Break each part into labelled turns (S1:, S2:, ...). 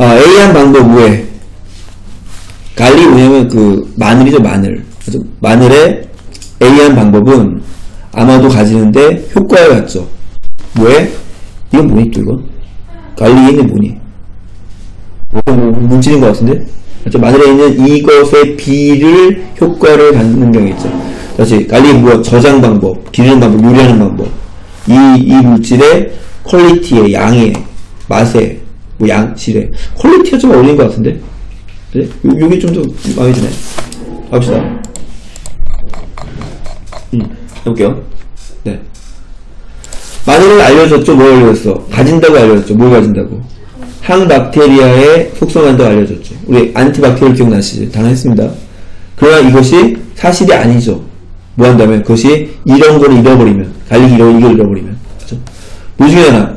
S1: 아, A한 방법 후에 갈리 뭐냐면 그 마늘이죠 마늘. 마늘의 A한 방법은 아마도 가지는데 효과가 같죠. 왜? 이건 뭐니 또 이건? 갈리에 있는 뭐니? 뭐, 뭐, 문질인 것 같은데? 그렇죠? 마늘에 있는 이것의 비를 효과를 갖는 경우 있죠. 다시 갈리 뭐 저장 방법, 기르는 방법, 요리하는 방법. 이, 이 물질의 quality의 양의 맛의 뭐 양질의 quality가 좀 어울리는 것 같은데? 네? 요, 요게 좀 더 마음에 드네. 갑시다. 음, 해볼게요. 네. 마늘을 알려줬죠? 뭘 알려줬어? 가진다고 알려줬죠? 뭘 가진다고? 항박테리아의 속성한다고 알려줬죠. 우리 antibacteria 기억나시죠? 당연했습니다. 그러나 이것이 사실이 아니죠. 뭐 한다면 그것이 이런 걸 잃어버리면 garlic 이런 이걸 잃어버리면 그죠? 뭐 중에 하나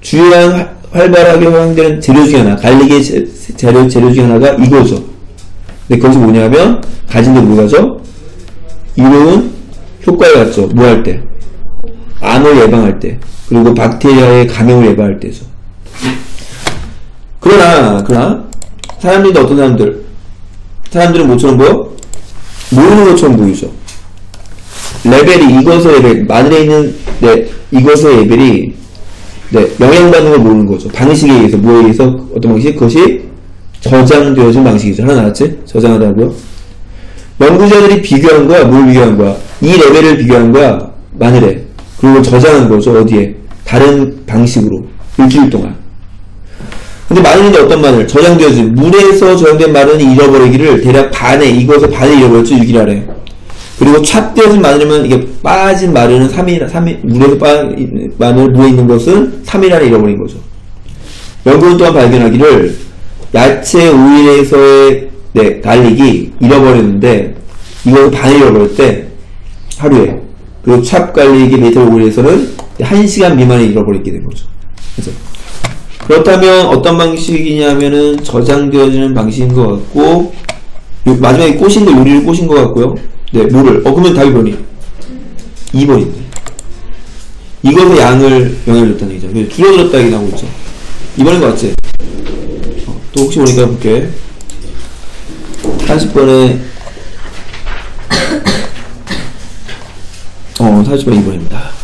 S1: 주요한 활- 활발하게 활용되는 재료 중에 하나 재- 재료 재료 중에 하나가 이거죠. 근데 그것이 뭐냐면 가진 게 뭐가죠? 이로운 효과를 갖죠. 뭐 할 때? 암을 예방할 때 그리고 박테리아의 감염을 예방할 때죠. 그러나 그러나 사람들이 어떤 사람들 사람들은 뭐처럼 보여? 모르는 것처럼 보이죠. 레벨이 이것의 레벨 마늘에 있는 네 이것의 레벨이 네 영향받는 걸 모르는 거죠. 방식에 의해서 뭐에 의해서 어떤 방식 그것이 저장되어진 방식이죠. 하나 나왔지? 저장하다고요. 연구자들이 비교한 거야. 뭘 비교한 거야? 이 레벨을 비교한 거야. 마늘에. 그리고 저장한 거죠. 어디에? 다른 방식으로. 일주일 동안. 근데 마늘인데 어떤 마늘? 저장되어진 물에서 저장된 마늘은 잃어버리기를 대략 반에 이것의 반을 잃어버렸죠 6일 아래. 그리고 찹되어진 마늘이면 이게 빠진 마늘은 3일, 3일 물에서 빠 마늘 물에 있는 것은 3일 안에 잃어버린 거죠. 연구원 또한 발견하기를 야채 오일에서의 네, 갈릭이 잃어버렸는데 이것을 반을 잃어버릴 때 하루에 그리고 찹 갈릭이 메탈 오일에서는 1시간 미만에 잃어버리게 된 거죠. 그래서 그렇다면 어떤 방식이냐면은 저장되어지는 방식인 것 같고 요- 마지막에 꼬신 거 요리를 꼬신 것 같고요. 네, 뭐를? 어 그러면 답이 뭐니? 2번인데 이것의 양을 영향을 줬다는 얘기죠. 줄어들었다 얘기 나오고 있죠. 2번인 것 같지? 어, 또 혹시 모르니까 볼게. 40번에 어 40번 2번입니다.